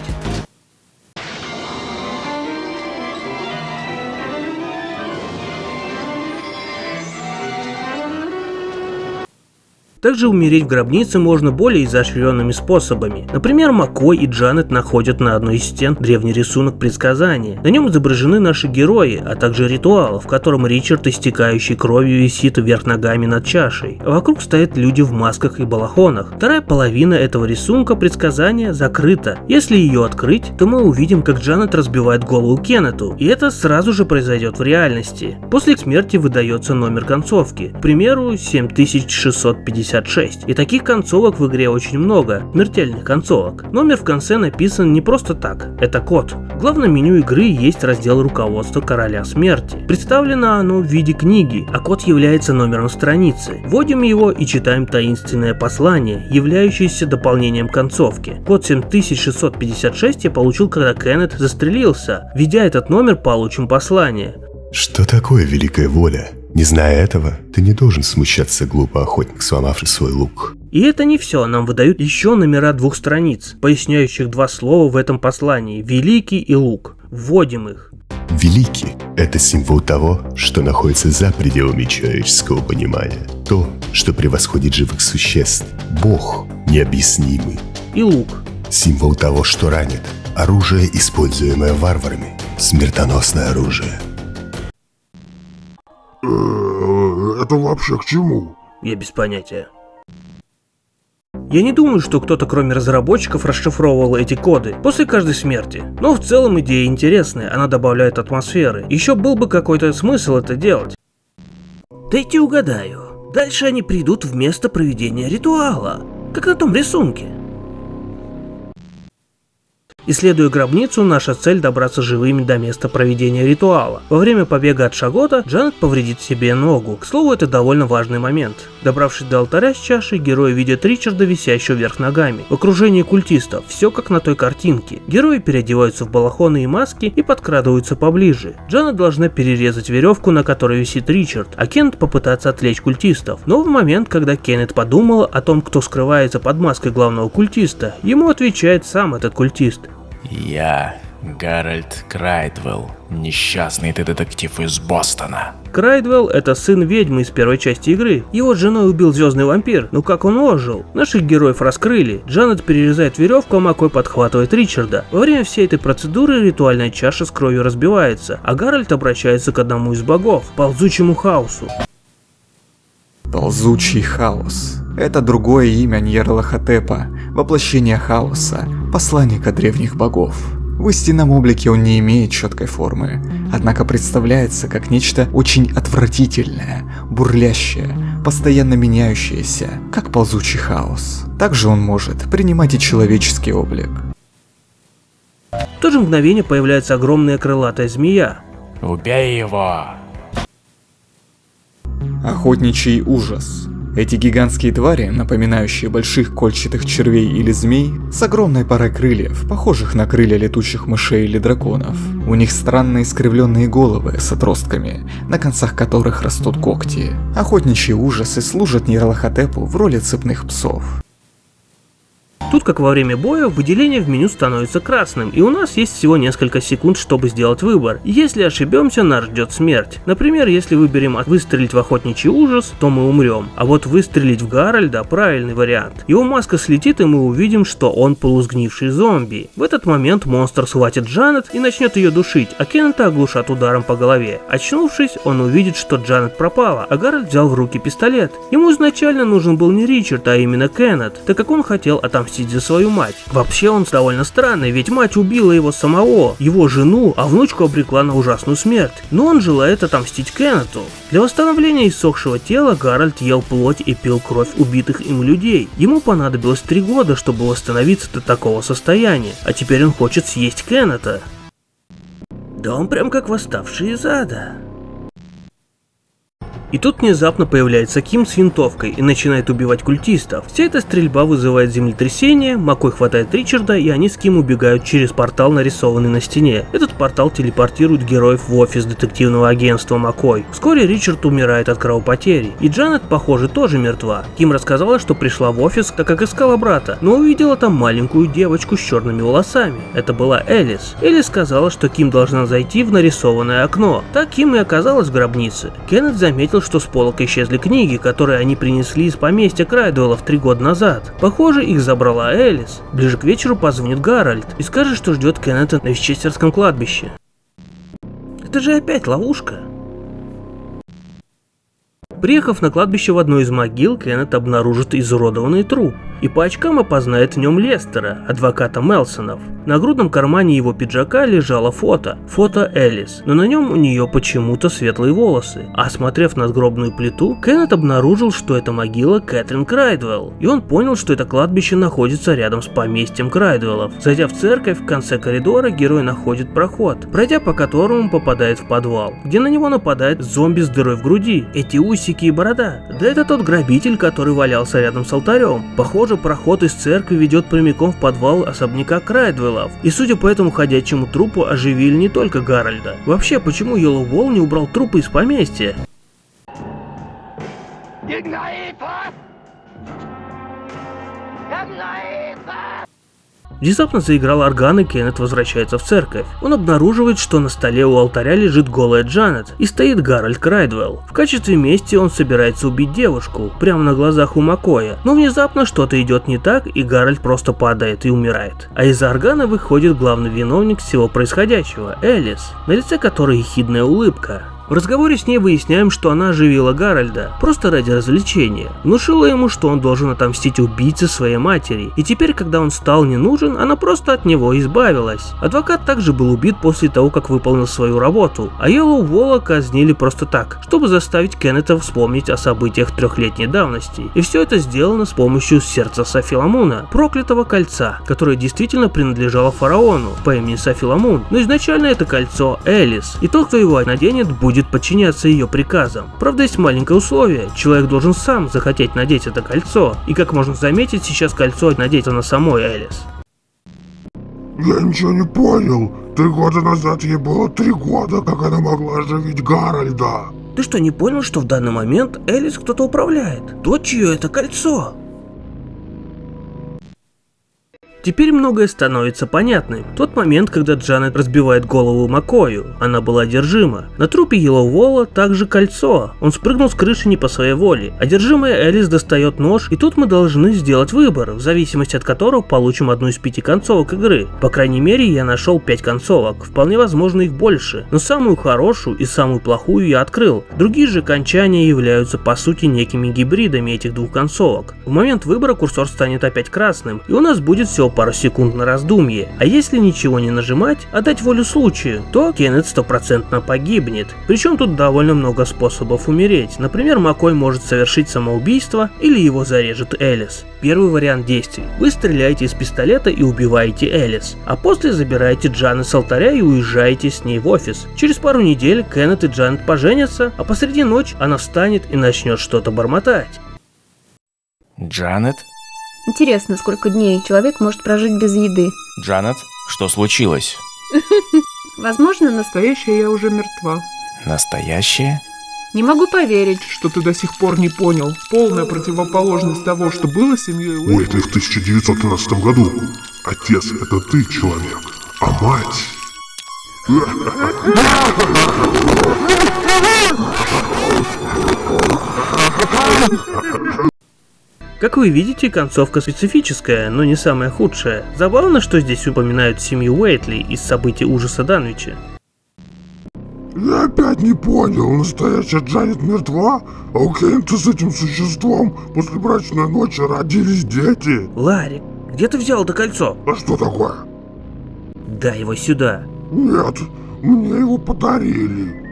Также умереть в гробнице можно более изощренными способами. Например, Макой и Джанет находят на одной из стен древний рисунок предсказания. На нем изображены наши герои, а также ритуал, в котором Ричард, истекающий кровью, висит вверх ногами над чашей. А вокруг стоят люди в масках и балахонах. Вторая половина этого рисунка предсказания закрыта. Если ее открыть, то мы увидим, как Джанет разбивает голову Кеннету, и это сразу же произойдет в реальности. После смерти выдается номер концовки, к примеру 7650 66. И таких концовок в игре очень много, смертельных концовок. Номер в конце написан не просто так, это код. В главном меню игры есть раздел руководства короля смерти. Представлено оно в виде книги, а код является номером страницы. Вводим его и читаем таинственное послание, являющееся дополнением концовки. Код 7656 я получил, когда Кеннет застрелился. Введя этот номер, получим послание. Что такое великая воля? Не зная этого, ты не должен смущаться, глупо охотник, сломавший свой лук. И это не все, нам выдают еще номера двух страниц, поясняющих два слова в этом послании – «великий» и «лук». Вводим их. Великий – это символ того, что находится за пределами человеческого понимания. То, что превосходит живых существ. Бог необъяснимый. И лук. Символ того, что ранит. Оружие, используемое варварами. Смертоносное оружие – это вообще к чему? Я без понятия. Я не думаю, что кто-то кроме разработчиков расшифровывал эти коды после каждой смерти. Но в целом идея интересная, она добавляет атмосферы. Еще был бы какой-то смысл это делать. Дайте угадаю. Дальше они придут в место проведения ритуала, как на том рисунке. Исследуя гробницу, наша цель добраться живыми до места проведения ритуала. Во время побега от Шагота, Джанет повредит себе ногу. К слову, это довольно важный момент. Добравшись до алтаря с чашей, герои видят Ричарда, висящего вверх ногами. В окружении культистов, все как на той картинке. Герои переодеваются в балахоны и маски и подкрадываются поближе. Джанет должна перерезать веревку, на которой висит Ричард, а Кент попытаться отвлечь культистов. Но в момент, когда Кеннет подумала о том, кто скрывается под маской главного культиста, ему отвечает сам этот культист. Я Гарольд Крайдвелл, частный детектив из Бостона. Крайдвелл – это сын ведьмы из первой части игры. Его с женой убил звездный вампир. Ну как он ожил? Наших героев раскрыли. Джанет перерезает веревку, а Макой подхватывает Ричарда. Во время всей этой процедуры ритуальная чаша с кровью разбивается, а Гарольд обращается к одному из богов – ползучему хаосу. Ползучий хаос. Это другое имя Ньярлатхотепа, воплощение хаоса, посланника древних богов. В истинном облике он не имеет четкой формы, однако представляется как нечто очень отвратительное, бурлящее, постоянно меняющееся, как ползучий хаос. Также он может принимать и человеческий облик. В то же мгновение появляется огромная крылатая змея. Убей его! Охотничий ужас. Эти гигантские твари, напоминающие больших кольчатых червей или змей, с огромной парой крыльев, похожих на крылья летучих мышей или драконов. У них странные искривленные головы с отростками, на концах которых растут когти. Охотничьи ужасы служат Нейролохотепу в роли цепных псов. Тут, как во время боя, выделение в меню становится красным, и у нас есть всего несколько секунд, чтобы сделать выбор. Если ошибемся, нас ждет смерть. Например, если выберем выстрелить в охотничий ужас, то мы умрем. А вот выстрелить в Гарольда – правильный вариант. Его маска слетит, и мы увидим, что он полусгнивший зомби. В этот момент монстр схватит Джанет и начнет ее душить, а Кеннета оглушат ударом по голове. Очнувшись, он увидит, что Джанет пропала, а Гарольд взял в руки пистолет. Ему изначально нужен был не Ричард, а именно Кеннет, так как он хотел отомстить мстить за свою мать. Вообще он довольно странный, ведь мать убила его самого, его жену, а внучку обрекла на ужасную смерть. Но он желает отомстить Кеннету. Для восстановления иссохшего тела Гарольд ел плоть и пил кровь убитых им людей. Ему понадобилось три года, чтобы восстановиться до такого состояния, а теперь он хочет съесть Кеннета. Да он прям как восставший из ада. И тут внезапно появляется Ким с винтовкой и начинает убивать культистов. Вся эта стрельба вызывает землетрясение, Макой хватает Ричарда и они с Ким убегают через портал, нарисованный на стене. Этот портал телепортирует героев в офис детективного агентства Макой. Вскоре Ричард умирает от кровопотери. И Джанет, похоже, тоже мертва. Ким рассказала, что пришла в офис, так как искала брата, но увидела там маленькую девочку с черными волосами. Это была Элис. Элис сказала, что Ким должна зайти в нарисованное окно. Так Ким и оказалась в гробнице. Кеннет заметил, что с полок исчезли книги, которые они принесли из поместья Крайдуэллов три года назад. Похоже, их забрала Элис. Ближе к вечеру позвонит Гарольд и скажет, что ждет Кеннета на Вещестерском кладбище. Это же опять ловушка. Приехав на кладбище в одну из могил, Кеннет обнаружит изуродованный труп и по очкам опознает в нем Лестера, адвоката Мелсонов. На грудном кармане его пиджака лежало фото, фото Элис, но на нем у нее почему-то светлые волосы. Осмотрев надгробную плиту, Кеннет обнаружил, что это могила Кэтрин Крайдвелл, и он понял, что это кладбище находится рядом с поместьем Крайдвеллов. Зайдя в церковь, в конце коридора герой находит проход, пройдя по которому попадает в подвал, где на него нападает зомби с дырой в груди, эти усики и борода. Да это тот грабитель, который валялся рядом с алтарем. Похоже, Похоже, проход из церкви ведет прямиком в подвал особняка Крайдвеллов. И судя по этому ходячему трупу, оживили не только Гарольда. Вообще, почему Йеллоу Волл не убрал трупы из поместья? Игнаита! Игнаита! Внезапно заиграл орган, и Кеннет возвращается в церковь. Он обнаруживает, что на столе у алтаря лежит голая Джанет и стоит Гарольд Крайдвелл. В качестве мести он собирается убить девушку, прямо на глазах у Макоя. Но внезапно что-то идет не так, и Гарольд просто падает и умирает. А из органа выходит главный виновник всего происходящего, Элис, на лице которой ехидная улыбка. В разговоре с ней выясняем, что она оживила Гарольда, просто ради развлечения. Внушила ему, что он должен отомстить убийце своей матери, и теперь, когда он стал не нужен, она просто от него избавилась. Адвокат также был убит после того, как выполнил свою работу, а Йеллоу Волла казнили просто так, чтобы заставить Кеннета вспомнить о событиях трехлетней давности. И все это сделано с помощью сердца Софиламуна, проклятого кольца, которое действительно принадлежало фараону по имени Софиламун, но изначально это кольцо Элис, и тот, кто его наденет, будет будет подчиняться ее приказам. Правда, есть маленькое условие. Человек должен сам захотеть надеть это кольцо. И как можно заметить, сейчас кольцо надето на самой Элис. Я ничего не понял. Три года назад ей было три года, как она могла оживить Гарольда. Ты что, не понял, что в данный момент Элис кто-то управляет? То, чье это кольцо? Теперь многое становится понятным. Тот момент, когда Джанет разбивает голову Макою, она была одержима. На трупе Йеллоу также кольцо. Он спрыгнул с крыши не по своей воле. Одержимая Элис достает нож, и тут мы должны сделать выбор, в зависимости от которого получим одну из пяти концовок игры. По крайней мере, я нашел пять концовок. Вполне возможно их больше. Но самую хорошую и самую плохую я открыл. Другие же окончания являются по сути некими гибридами этих двух концовок. В момент выбора курсор станет опять красным, и у нас будет все пару секунд на раздумье, а если ничего не нажимать, а дать волю случаю, то Кеннет стопроцентно погибнет. Причем тут довольно много способов умереть. Например, Макой может совершить самоубийство или его зарежет Элис. Первый вариант действий. Вы стреляете из пистолета и убиваете Элис, а после забираете Джанет с алтаря и уезжаете с ней в офис. Через пару недель Кеннет и Джанет поженятся, а посреди ночи она встанет и начнет что-то бормотать. Джанет? Интересно, сколько дней человек может прожить без еды? Джанет, что случилось? <laughs> Возможно, на... Настоящая я уже мертва. Настоящее? Не могу поверить. Что ты до сих пор не понял. Полная противоположность того, что было семьей Уэйт. Уэйтли в 1913 году. Отец — это ты, человек. А мать... Как вы видите, концовка специфическая, но не самая худшая. Забавно, что здесь упоминают семью Уэйтли из событий ужаса Данвича. Я опять не понял, настоящая Джанет мертва, а у Кента с этим существом после брачной ночи родились дети. Ларик, где ты взял это кольцо? А что такое? Дай его сюда. Нет, мне его подарили.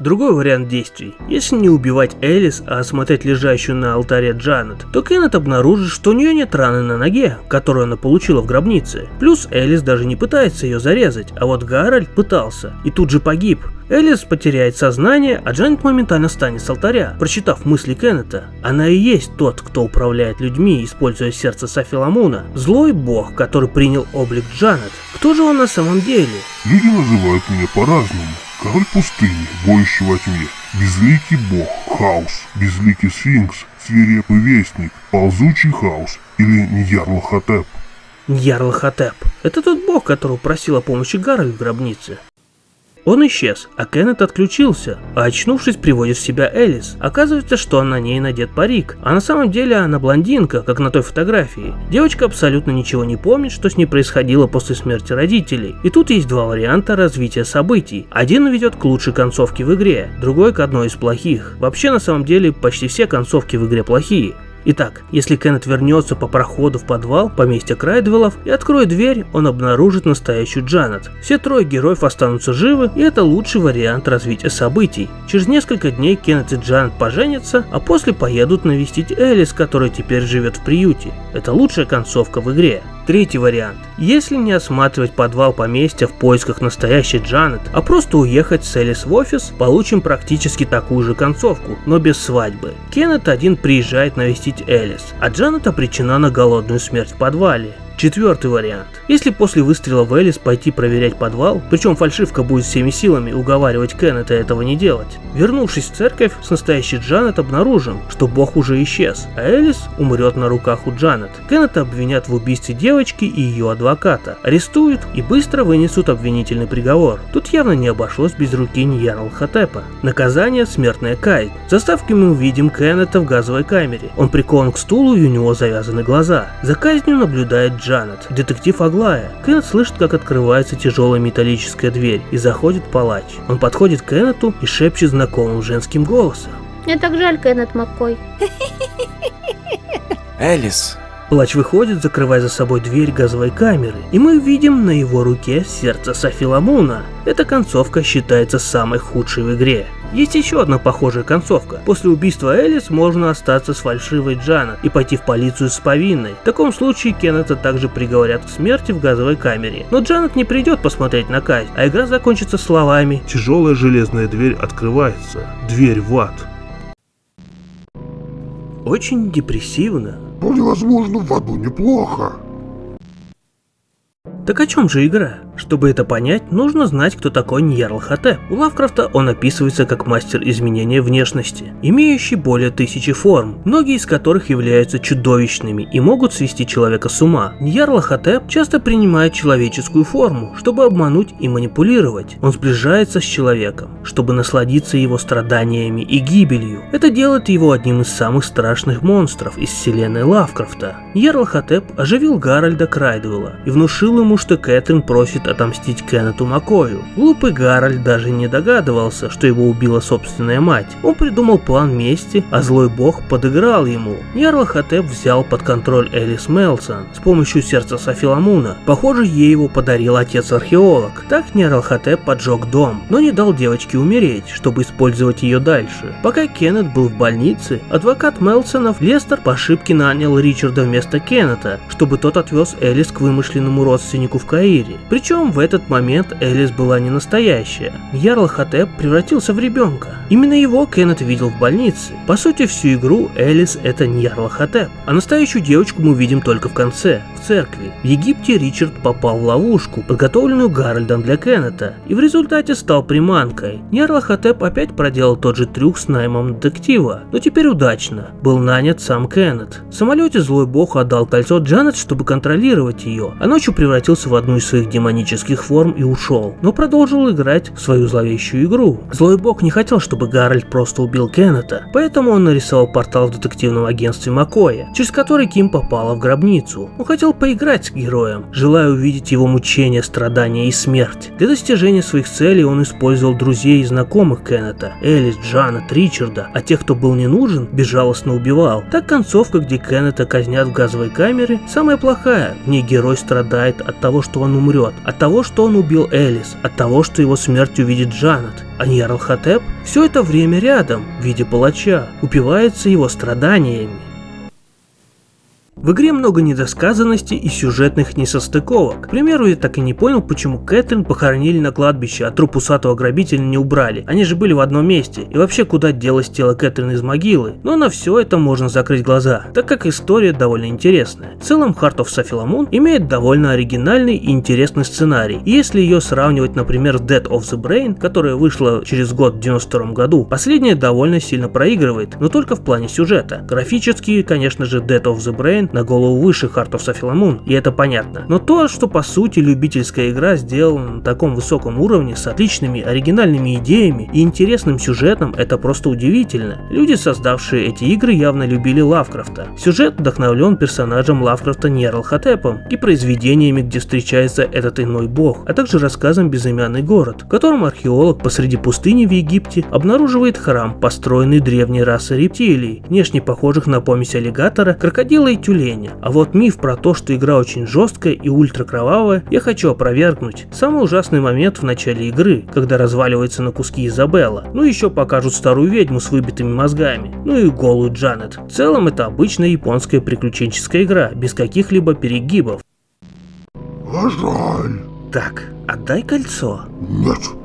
Другой вариант действий. Если не убивать Элис, а осмотреть лежащую на алтаре Джанет, то Кеннет обнаружит, что у нее нет раны на ноге, которую она получила в гробнице. Плюс Элис даже не пытается ее зарезать, а вот Гарольд пытался и тут же погиб. Элис потеряет сознание, а Джанет моментально станет с алтаря, прочитав мысли Кеннета. Она и есть тот, кто управляет людьми, используя сердце Сафиламуна. Злой бог, который принял облик Джанет. Кто же он на самом деле? Люди называют меня по-разному. Король пустыни, воющий во тьме, безликий бог, хаос, безликий сфинкс, свирепый вестник, ползучий хаос или Ньярлахотеп. Ньярлахотеп. Это тот бог, которого просил о помощи Гарольд в гробнице. Он исчез, а Кеннет отключился, а очнувшись приводит в себя Элис. Оказывается, что на ней надет парик, а на самом деле она блондинка, как на той фотографии. Девочка абсолютно ничего не помнит, что с ней происходило после смерти родителей. И тут есть два варианта развития событий. Один ведет к лучшей концовке в игре, другой к одной из плохих. Вообще на самом деле почти все концовки в игре плохие. Итак, если Кеннет вернется по проходу в подвал поместья Крайдвеллов и откроет дверь, он обнаружит настоящую Джанет. Все трое героев останутся живы, и это лучший вариант развития событий. Через несколько дней Кеннет и Джанет поженятся, а после поедут навестить Элис, которая теперь живет в приюте. Это лучшая концовка в игре. Третий вариант. Если не осматривать подвал поместья в поисках настоящей Джанет, а просто уехать с Элис в офис, получим практически такую же концовку, но без свадьбы. Кеннет один приезжает навестить Элис, а Джанет обречена на голодную смерть в подвале. Четвертый вариант. Если после выстрела в Элис пойти проверять подвал, причем фальшивка будет всеми силами уговаривать Кеннета этого не делать. Вернувшись в церковь, с настоящей Джанет обнаружим, что бог уже исчез, а Элис умрет на руках у Джанет. Кеннета обвинят в убийстве девочки и ее адвоката, арестуют и быстро вынесут обвинительный приговор. Тут явно не обошлось без руки Ньярл Хатепа. Наказание – смертная казнь. В заставке мы увидим Кеннета в газовой камере. Он прикован к стулу и у него завязаны глаза. За казнью наблюдает Джанет, детектив Аглая. Кеннет слышит, как открывается тяжелая металлическая дверь и заходит палач. Он подходит к Кеннету и шепчет знакомым женским голосом. Мне так жаль, Кеннет Маккой. Элис, Палач выходит, закрывая за собой дверь газовой камеры, и мы видим на его руке сердце Софиламуна. Эта концовка считается самой худшей в игре. Есть еще одна похожая концовка. После убийства Элис можно остаться с фальшивой Джанет и пойти в полицию с повинной. В таком случае Кеннета также приговорят к смерти в газовой камере. Но Джанет не придет посмотреть на казнь, а игра закончится словами Тяжелая железная дверь открывается. Дверь в ад. «Очень депрессивно». Вполне возможно, в аду неплохо. Так о чем же игра? Чтобы это понять, нужно знать, кто такой Ньярлатхотеп. У Лавкрафта он описывается как мастер изменения внешности, имеющий более тысячи форм, многие из которых являются чудовищными и могут свести человека с ума. Ньярлатхотеп часто принимает человеческую форму, чтобы обмануть и манипулировать. Он сближается с человеком, чтобы насладиться его страданиями и гибелью. Это делает его одним из самых страшных монстров из вселенной Лавкрафта. Ньярлатхотеп оживил Гарольда Крайдвелла и внушил ему, что Кэтрин просит хочет отомстить Кеннету Макою. Глупый Гарольд даже не догадывался, что его убила собственная мать. Он придумал план мести, а злой бог подыграл ему. Ярлахотеп взял под контроль Элис Мелсон с помощью сердца Софиламуна. Похоже, ей его подарил отец-археолог. Так Нярлахотеп поджег дом, но не дал девочке умереть, чтобы использовать ее дальше. Пока Кеннет был в больнице, адвокат Мелсонов Лестер по ошибке нанял Ричарда вместо Кеннета, чтобы тот отвез Элис к вымышленному родственнику в Каире. Причем в этот момент Элис была не настоящая. Ярлахотеп превратился в ребенка. Именно его Кеннет видел в больнице. По сути, всю игру Элис это не Ярлахотеп, а настоящую девочку мы видим только в конце, в церкви. В Египте Ричард попал в ловушку, подготовленную Гарольдом для Кеннета, и в результате стал приманкой. Ярлахотеп опять проделал тот же трюк с наймом детектива, но теперь удачно. Был нанят сам Кеннет. В самолете злой бог отдал кольцо Джанет, чтобы контролировать ее, а ночью превратился в одну из своих демонических форм и ушел, но продолжил играть в свою зловещую игру. Злой бог не хотел, чтобы Гарольд просто убил Кеннета, поэтому он нарисовал портал в детективном агентстве Макоя, через который Ким попала в гробницу. Он хотел поиграть с героем, желая увидеть его мучения, страдания и смерть. Для достижения своих целей он использовал друзей и знакомых Кеннета, Элис, Джанет, Ричарда, а тех, кто был не нужен, безжалостно убивал. Так концовка, где Кеннета казнят в газовой камере, самая плохая. В ней герой страдает от того, что он умрет, от того, что он убил Элис, от того, что его смерть увидит Джанет. А Ньярлхотеп все это время рядом, в виде палача, упивается его страданиями. В игре много недосказанностей и сюжетных несостыковок. К примеру, я так и не понял, почему Кэтрин похоронили на кладбище, а труп усатого грабителя не убрали. Они же были в одном месте. И вообще, куда делось тело Кэтрин из могилы? Но на все это можно закрыть глаза, так как история довольно интересная. В целом, Heart of Sapphire имеет довольно оригинальный и интересный сценарий. И если ее сравнивать, например, с Dead of the Brain, которая вышла через год в 92 году, последняя довольно сильно проигрывает, но только в плане сюжета. Графически, конечно же, Dead of the Brain на голову выше Heart of Sapphire и это понятно. Но то, что по сути любительская игра сделана на таком высоком уровне с отличными оригинальными идеями и интересным сюжетом, это просто удивительно. Люди, создавшие эти игры, явно любили Лавкрафта. Сюжет вдохновлен персонажем Лавкрафта Нерлхотепом и произведениями, где встречается этот иной бог, а также рассказом «Безымянный город», в котором археолог посреди пустыни в Египте обнаруживает храм, построенный древней расой рептилий, внешне похожих на помесь аллигатора, крокодила и тюленя впечатление. А вот миф про то, что игра очень жесткая и ультракровавая, я хочу опровергнуть. Самый ужасный момент в начале игры, когда разваливается на куски Изабелла. Ну еще покажут старую ведьму с выбитыми мозгами. Ну и голую Джанет. В целом это обычная японская приключенческая игра, без каких-либо перегибов. А жаль. Так, отдай кольцо. Нет.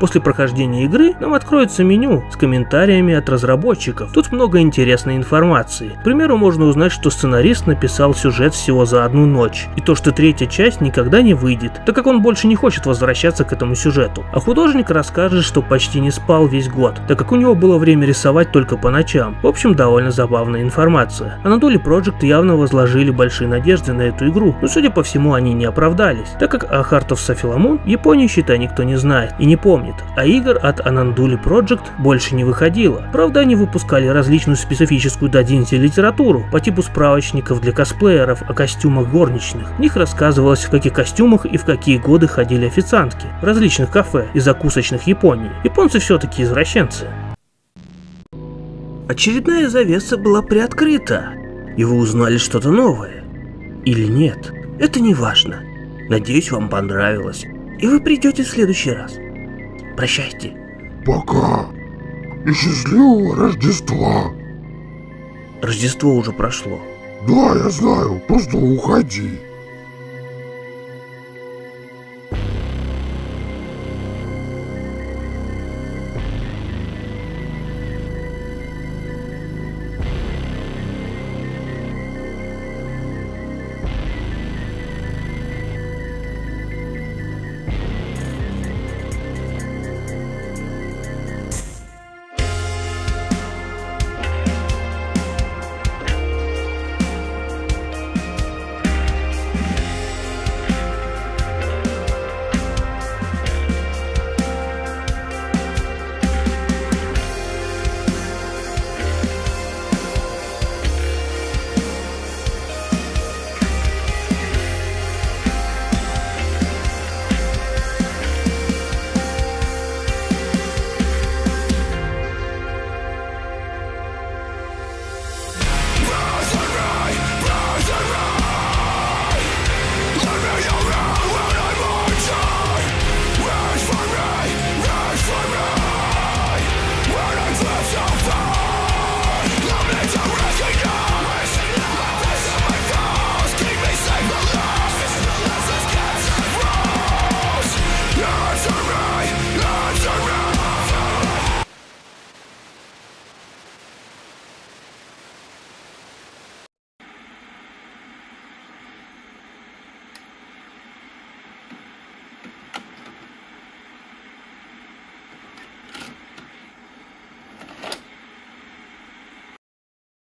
После прохождения игры нам откроется меню с комментариями от разработчиков. Тут много интересной информации. К примеру, можно узнать, что сценарист написал сюжет всего за одну ночь, и то, что третья часть никогда не выйдет, так как он больше не хочет возвращаться к этому сюжету. А художник расскажет, что почти не спал весь год, так как у него было время рисовать только по ночам. В общем, довольно забавная информация. Доле Project явно возложили большие надежды на эту игру, но судя по всему они не оправдались, так как о Heart of в Японии, считай, никто не знает и не помнит помнит, а игр от Ananduli Project больше не выходило. Правда, они выпускали различную специфическую додинси литературу по типу справочников для косплееров о костюмах горничных. В них рассказывалось, в каких костюмах и в какие годы ходили официантки в различных кафе и закусочных Японии. Японцы все-таки извращенцы. Очередная завеса была приоткрыта, и вы узнали что-то новое. Или нет, это не важно. Надеюсь, вам понравилось, и вы придете в следующий раз. Прощайте. Пока. И счастливого Рождества. Рождество уже прошло. Да, я знаю, просто уходи.